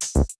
Thank you.